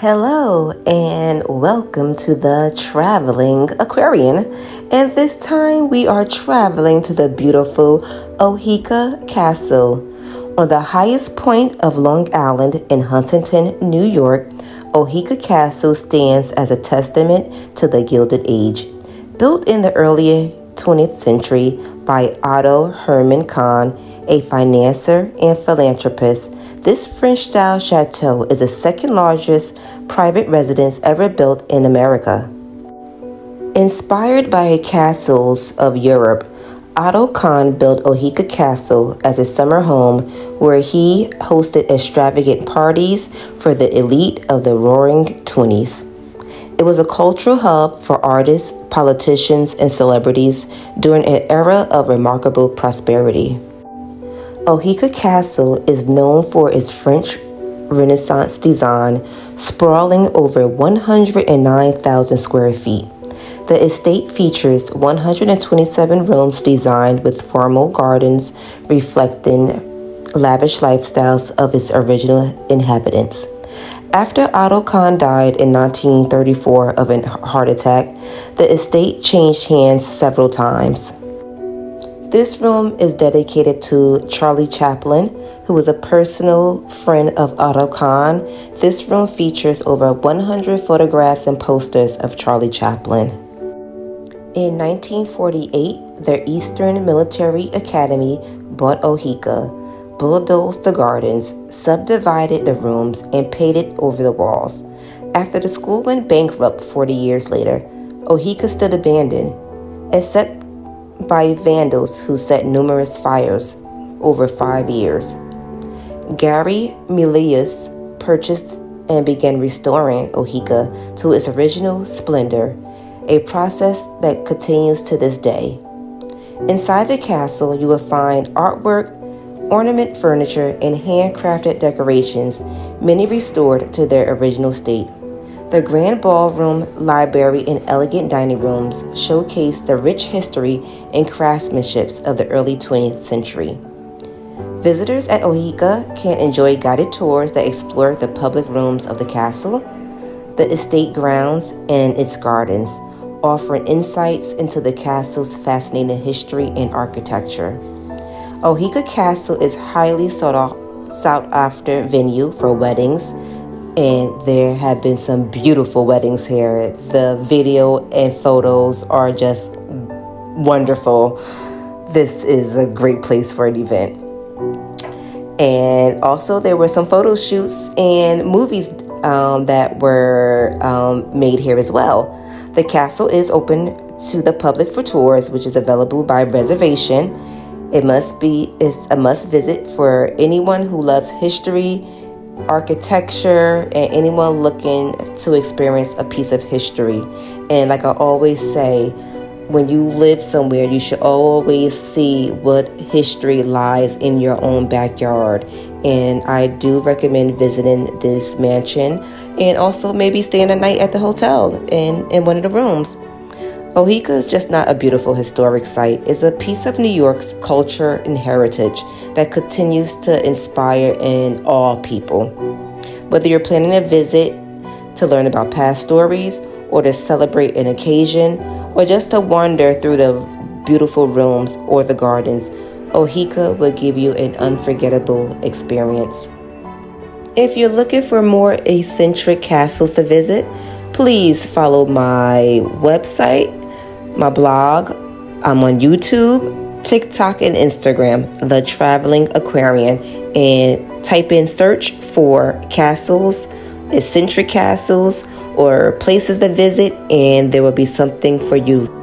Hello and welcome to the Traveling Aquarian. And this time we are traveling to the beautiful Oheka Castle. On the highest point of Long Island in Huntington, New York, Oheka Castle stands as a testament to the Gilded Age. Built in the early 20th century by Otto Hermann Kahn, a financier and philanthropist, this French style chateau is the second largest private residence ever built in America. Inspired by castles of Europe, Otto Kahn built Oheka Castle as a summer home where he hosted extravagant parties for the elite of the roaring 20s. It was a cultural hub for artists, politicians, and celebrities during an era of remarkable prosperity. Oheka Castle is known for its French Renaissance design, sprawling over 109,000 square feet. The estate features 127 rooms designed with formal gardens reflecting lavish lifestyles of its original inhabitants. After Otto Kahn died in 1934 of a heart attack, the estate changed hands several times. This room is dedicated to Charlie Chaplin, who was a personal friend of Otto Kahn. This room features over 100 photographs and posters of Charlie Chaplin. In 1948, the Eastern Military Academy bought Oheka, bulldozed the gardens, subdivided the rooms, and painted over the walls. After the school went bankrupt 40 years later, Oheka stood abandoned, except by vandals who set numerous fires over five years. Gary Melius purchased and began restoring Oheka to its original splendor, a process that continues to this day. Inside the castle, you will find artwork, ornament furniture, and handcrafted decorations, many restored to their original state. The grand ballroom, library, and elegant dining rooms showcase the rich history and craftsmanship of the early 20th century. Visitors at Oheka can enjoy guided tours that explore the public rooms of the castle, the estate grounds, and its gardens, offering insights into the castle's fascinating history and architecture. Oheka Castle is highly sought after venue for weddings, and there have been some beautiful weddings here. The video and photos are just wonderful. This is a great place for an event. And also, there were some photo shoots and movies um, that were um, made here as well. The castle is open to the public for tours, which is available by reservation. It must be it's a must visit for anyone who loves history architecture and anyone looking to experience a piece of history. And like I always say, when you live somewhere, you should always see what history lies in your own backyard. And I do recommend visiting this mansion and also maybe staying a night at the hotel in, in one of the rooms. Oheka is just not a beautiful historic site, it's a piece of New York's culture and heritage that continues to inspire and awe people. Whether you're planning a visit to learn about past stories, or to celebrate an occasion, or just to wander through the beautiful rooms or the gardens, Oheka will give you an unforgettable experience. If you're looking for more eccentric castles to visit, please follow my website my blog. I'm on YouTube, TikTok, and Instagram, The Traveling Aquarian, and type in search for castles, eccentric castles, or places to visit, and there will be something for you.